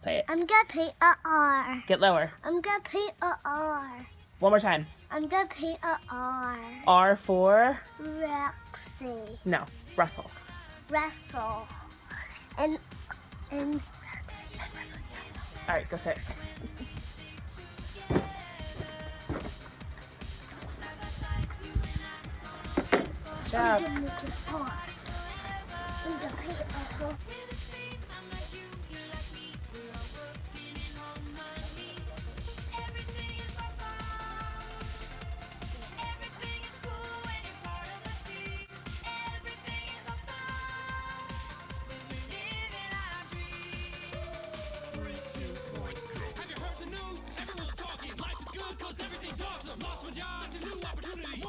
Say it. I'm gonna paint a R. Get lower. I'm gonna paint a R. One more time. I'm gonna paint a R. R for Rexy. no. Russell. Russell. And and Roxy. All right, go sit. Good I'm job.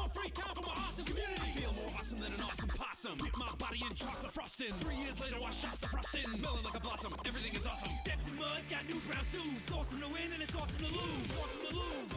More free time for my awesome community. I feel more awesome than an awesome possum. Dip my body in chocolate frosting. Three years later, I shot the frosting. Smelling like a blossom. Everything is awesome. Stepped in mud, got new brown shoes. Awesome to win and it's awesome to lose. Awesome to lose.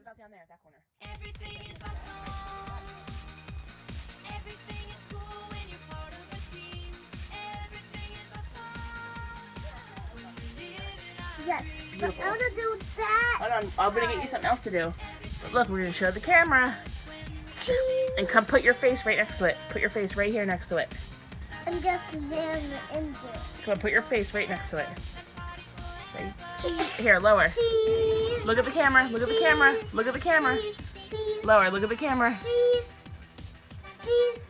What about down there, that corner? Everything is awesome. Everything is cool when you're part of a team. Everything is awesome when we're living our Yes. But Beautiful. I wanna do that. Hold on, I'm gonna get you something else to do. But look, we're gonna show the camera. Cheese. And come put your face right next to it. Put your face right here next to it. I'm guessing there in the in there. Come on, put your face right next to it. Say, Cheese. here, lower. Cheese. Look at the camera. Look at the camera. Look at the camera. Lower. Look at the camera. Cheese. Cheese.